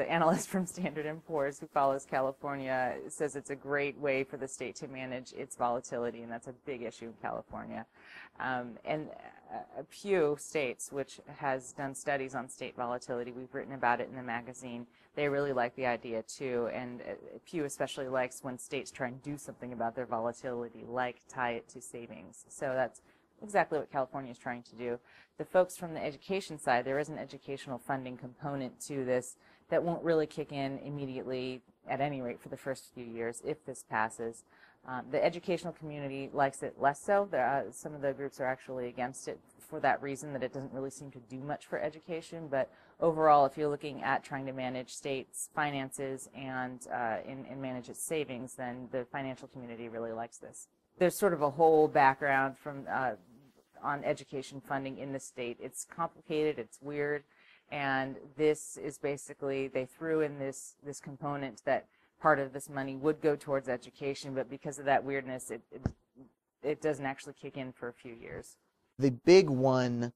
the analyst from Standard & Poor's who follows California says it's a great way for the state to manage its volatility, and that's a big issue in California. Um, and uh, Pew states, which has done studies on state volatility, we've written about it in the magazine, they really like the idea too. And uh, Pew especially likes when states try and do something about their volatility, like tie it to savings. So that's exactly what California is trying to do. The folks from the education side, there is an educational funding component to this that won't really kick in immediately, at any rate, for the first few years, if this passes. Um, the educational community likes it less so. Are, some of the groups are actually against it for that reason, that it doesn't really seem to do much for education. But overall, if you're looking at trying to manage states' finances and, uh, and, and manage its savings, then the financial community really likes this. There's sort of a whole background from uh, on education funding in the state. It's complicated. It's weird. And this is basically, they threw in this, this component that part of this money would go towards education, but because of that weirdness, it, it, it doesn't actually kick in for a few years. The big one,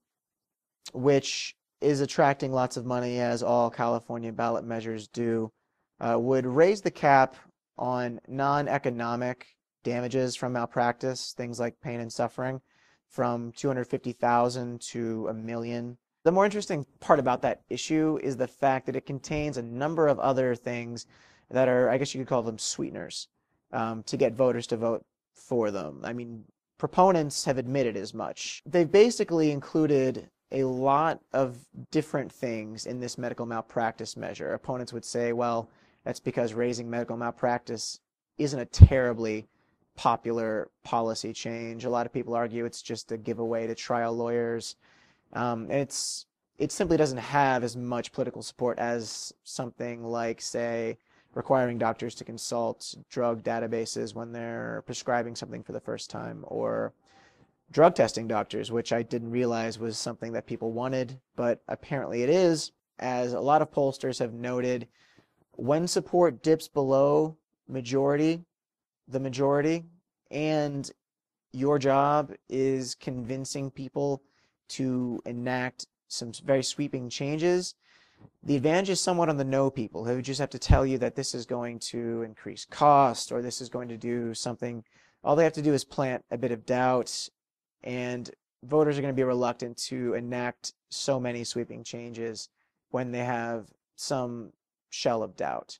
which is attracting lots of money, as all California ballot measures do, uh, would raise the cap on non economic damages from malpractice, things like pain and suffering, from 250,000 to a million. The more interesting part about that issue is the fact that it contains a number of other things that are, I guess you could call them sweeteners, um, to get voters to vote for them. I mean, proponents have admitted as much. They've basically included a lot of different things in this medical malpractice measure. Opponents would say, well, that's because raising medical malpractice isn't a terribly popular policy change. A lot of people argue it's just a giveaway to trial lawyers. Um, and it's it simply doesn't have as much political support as something like, say, requiring doctors to consult drug databases when they're prescribing something for the first time, or drug testing doctors, which I didn't realize was something that people wanted, but apparently it is. As a lot of pollsters have noted, when support dips below majority, the majority, and your job is convincing people to enact some very sweeping changes, the advantage is somewhat on the no people who just have to tell you that this is going to increase cost or this is going to do something. All they have to do is plant a bit of doubt, and voters are going to be reluctant to enact so many sweeping changes when they have some shell of doubt.